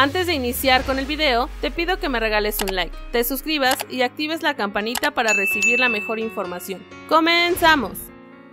Antes de iniciar con el video, te pido que me regales un like, te suscribas y actives la campanita para recibir la mejor información. ¡Comenzamos!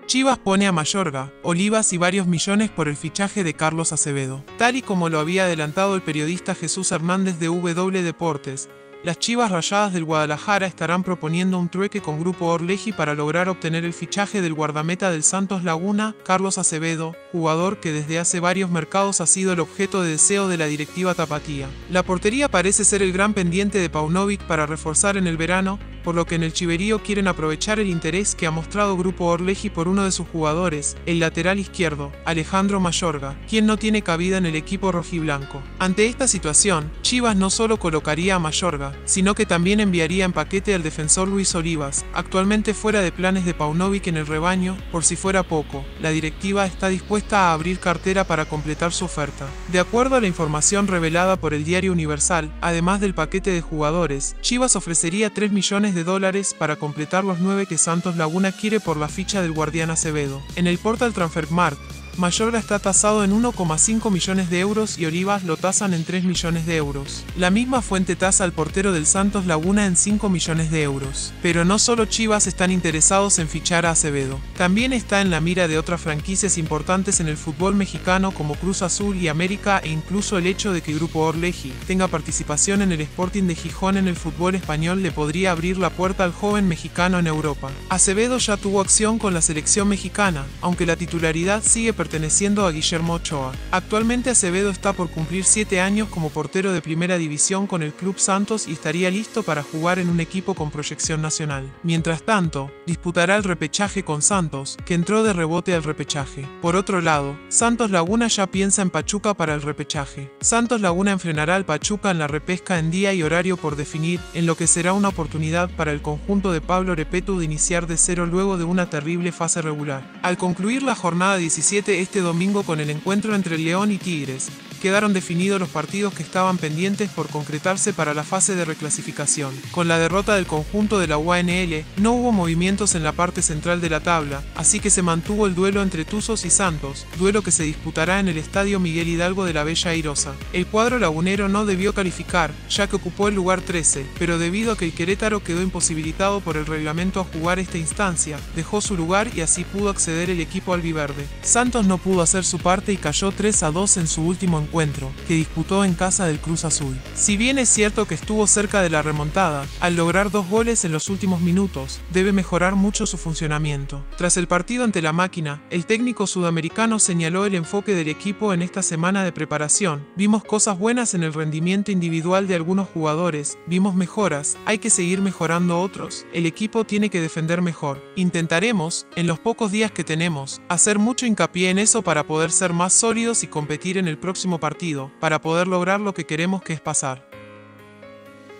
Chivas pone a Mayorga, Olivas y varios millones por el fichaje de Carlos Acevedo. Tal y como lo había adelantado el periodista Jesús Hernández de W Deportes, las Chivas Rayadas del Guadalajara estarán proponiendo un trueque con Grupo Orleji para lograr obtener el fichaje del guardameta del Santos Laguna, Carlos Acevedo, jugador que desde hace varios mercados ha sido el objeto de deseo de la directiva tapatía. La portería parece ser el gran pendiente de Paunovic para reforzar en el verano, por lo que en el Chiverío quieren aprovechar el interés que ha mostrado Grupo Orleji por uno de sus jugadores, el lateral izquierdo, Alejandro Mayorga, quien no tiene cabida en el equipo rojiblanco. Ante esta situación, Chivas no solo colocaría a Mayorga, sino que también enviaría en paquete al defensor Luis Olivas, actualmente fuera de planes de Paunovic en el rebaño, por si fuera poco, la directiva está dispuesta a abrir cartera para completar su oferta. De acuerdo a la información revelada por el diario Universal, además del paquete de jugadores, Chivas ofrecería 3 millones de dólares para completar los 9 que Santos Laguna quiere por la ficha del guardián Acevedo. En el portal Transfermarkt, Mayorga está tasado en 1,5 millones de euros y Olivas lo tasan en 3 millones de euros. La misma fuente tasa al portero del Santos Laguna en 5 millones de euros. Pero no solo Chivas están interesados en fichar a Acevedo, también está en la mira de otras franquicias importantes en el fútbol mexicano como Cruz Azul y América e incluso el hecho de que Grupo Orleji tenga participación en el Sporting de Gijón en el fútbol español le podría abrir la puerta al joven mexicano en Europa. Acevedo ya tuvo acción con la selección mexicana, aunque la titularidad sigue perteneciendo a Guillermo Ochoa. Actualmente Acevedo está por cumplir 7 años como portero de primera división con el Club Santos y estaría listo para jugar en un equipo con proyección nacional. Mientras tanto, disputará el repechaje con Santos, que entró de rebote al repechaje. Por otro lado, Santos Laguna ya piensa en Pachuca para el repechaje. Santos Laguna enfrenará al Pachuca en la repesca en día y horario por definir, en lo que será una oportunidad para el conjunto de Pablo Repeto de iniciar de cero luego de una terrible fase regular. Al concluir la jornada 17 este domingo con el encuentro entre León y Tigres, quedaron definidos los partidos que estaban pendientes por concretarse para la fase de reclasificación. Con la derrota del conjunto de la UANL, no hubo movimientos en la parte central de la tabla, así que se mantuvo el duelo entre Tuzos y Santos, duelo que se disputará en el Estadio Miguel Hidalgo de la Bella Airosa. El cuadro lagunero no debió calificar, ya que ocupó el lugar 13, pero debido a que el Querétaro quedó imposibilitado por el reglamento a jugar esta instancia, dejó su lugar y así pudo acceder el equipo albiverde. Santos no pudo hacer su parte y cayó 3 a 2 en su último encuentro, que disputó en casa del Cruz Azul. Si bien es cierto que estuvo cerca de la remontada, al lograr dos goles en los últimos minutos, debe mejorar mucho su funcionamiento. Tras el partido ante la máquina, el técnico sudamericano señaló el enfoque del equipo en esta semana de preparación. Vimos cosas buenas en el rendimiento individual de algunos jugadores, vimos mejoras, hay que seguir mejorando otros, el equipo tiene que defender mejor. Intentaremos, en los pocos días que tenemos, hacer mucho hincapié en eso para poder ser más sólidos y competir en el próximo partido, para poder lograr lo que queremos que es pasar.